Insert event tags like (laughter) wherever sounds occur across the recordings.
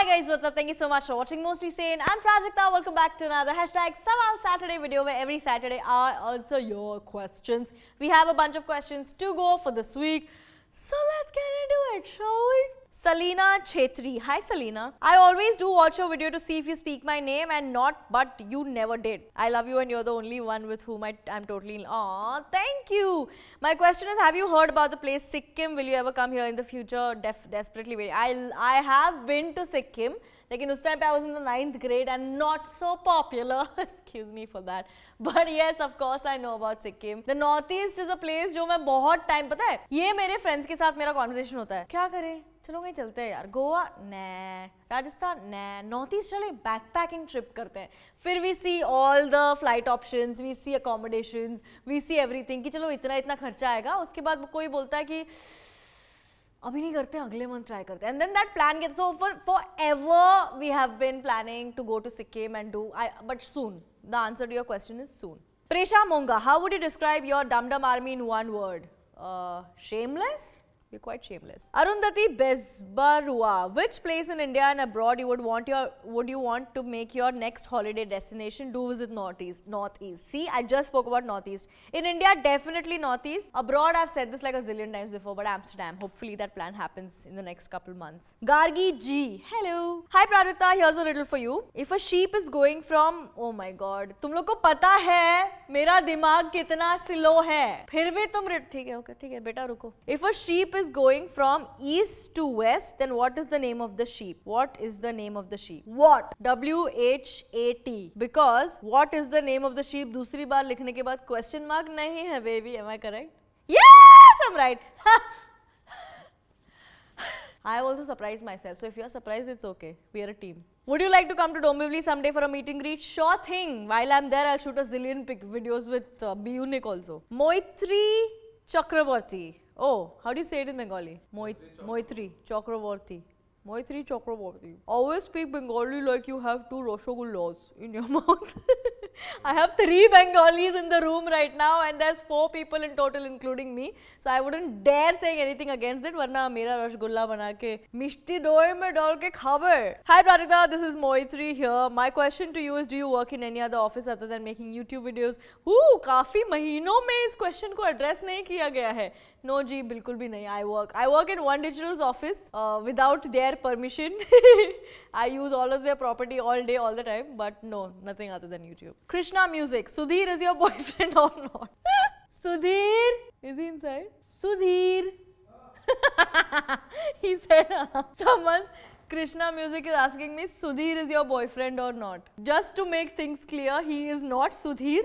Hi guys, what's up? Thank you so much for watching Mostly Sane. I'm Prajakta. Welcome back to another hashtag Sawal Saturday video where every Saturday I answer your questions. We have a bunch of questions to go for this week. So let's get into it, shall we? Salina Chetri. Hi Salina. I always do watch your video to see if you speak my name and not, but you never did. I love you and you're the only one with whom I, I'm totally. Aw, thank you. My question is Have you heard about the place Sikkim? Will you ever come here in the future? Def- desperately waiting. I, I have been to Sikkim. लेकिन उस time पे I was in the ninth grade and not so popular excuse me for that but yes of course I know about Sikkim the north east is a place जो मैं बहुत time पता है ये मेरे फ्रेंड्स के साथ मेरा कॉन्वर्सेशन होता है क्या करें चलो कहीं चलते हैं यार। गोवा नै राजस्थान नै नॉर्थ ईस्ट चले बैक पैकिंग ट्रिप करते हैं। फिर we see all the flight option we see accommodation we see everything कि चलो इतना इतना खर्चा आएगा। उसके बाद कोई बोलता है कि, अभी नहीं करते, अगले मंथ ट्राई करते and then that plan get so for forever we have been planning to go to Sikkim and do I but soon the answer to your question is soon Presha Monga how would you describe your dumdum army in one word shameless You're quite shameless. Arundhati Bezbarua. Which place in India and abroad you would want your would you want to make your next holiday destination? Do visit Northeast. Northeast. See, I just spoke about Northeast. In India, definitely Northeast. Abroad, I've said this like a zillion times before, but Amsterdam. Hopefully that plan happens in the next couple months. Gargi G. Hello. Hi Prajakta. Here's a riddle for you. If a sheep is going from oh my god, तुम लोग को पता है मेरा दिमाग कितना slow है फिर भी तुम ठीक है ओके ठीक है बेटा रुको If a sheep is going from east to west, then what is the name of the sheep? What is the name of the sheep? What? W H A T. Because what is the name of the sheep? दूसरी बार लिखने के बाद question mark नहीं है baby. Am I correct? Yes, I'm right. (laughs) I also surprised myself. So if you're surprised, it's okay. We are a team. Would you like to come to Dombivli someday for a meet and greet? Sure thing. While I'm there, I'll shoot a zillion pic videos with uh, Biunik also. Moitri Chakravarti. Oh, how do you say it in Bengali? Moitri Chakravarti. Moitri Chakravarti. Always speak Bengali like you have two Rosogullas in your mouth. I have three Bengalis in the room right now and there's four people in total including me. So I wouldn't dare saying anything against it वरना मेरा रसगुल्ला बना के मिष्टी दोई में डाल के खावे. Hi Pratikta, this is Moitri here. My question to you is do you work in any other office other than making YouTube videos? Ooh, काफ़ी महीनों में इस question को address नहीं किया गया है. नो जी बिल्कुल भी नहीं I work I work in one digital office without their permission I use all of their property all day all the time but no nothing other than YouTube Krishna music Sudhir is your boyfriend or not Sudhir is inside Sudhir he said summons Krishna Music is asking me, Sudhir is your boyfriend or not? Just to make things clear, he is not Sudhir.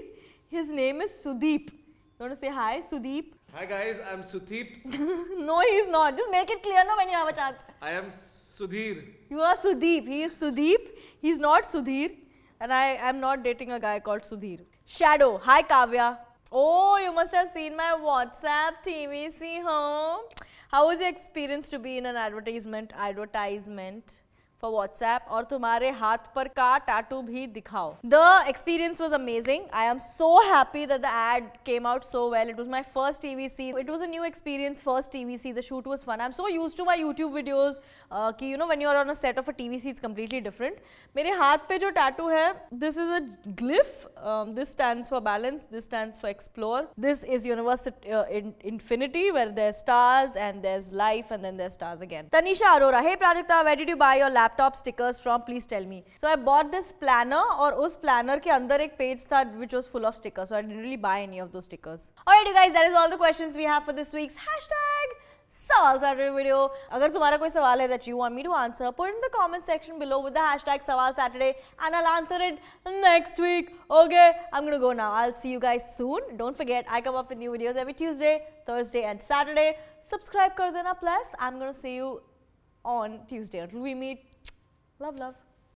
His name is Sudeep. You want to say hi, Sudeep? Hi guys, I'm Sudeep. (laughs) no, he's not. Just make it clear now when you have a chance. I am Sudhir. You are Sudeep. He is Sudeep. He's not Sudhir. And I am not dating a guy called Sudhir. Shadow. Hi, Kavya. Oh, you must have seen my WhatsApp TVC home. How was your experience to be in an advertisement? Advertisement. पर WhatsApp और तुम्हारे हाथ पर का tattoo भी दिखाओ। The experience was amazing I am so happy that the ad came out so well it was my first T V C it was a new experience first T V C the shoot was fun I am so used to my YouTube videos की you know one you are on set of a T V C is completely different मेरे हाथ पे जो tattoo है this is a glyph this stand for balance this stand for explore this is universe infinity where there stars and there is life and then there stars again Tanisha Arora hey Prajakta where did you buy your lap laptop stickers from please tell me so i bought this planner और उस planner के अंदर एक page था was full of stickers so i didn't really buy any of those stickers alright you guys that is all the questions we have for this week's hashtag सवाल Saturday video. अगर तुम्हारा कोई सवाल है that you want me to answer, put in the comment section below with the hashtag Sawal Saturday and I'll answer it next week. Okay, I'm gonna go now. I'll see you guys soon. Don't forget, I come up with new videos every Tuesday, Thursday and Saturday. Subscribe kar dena plus. I'm gonna see you on Tuesday until we meet. Love, love.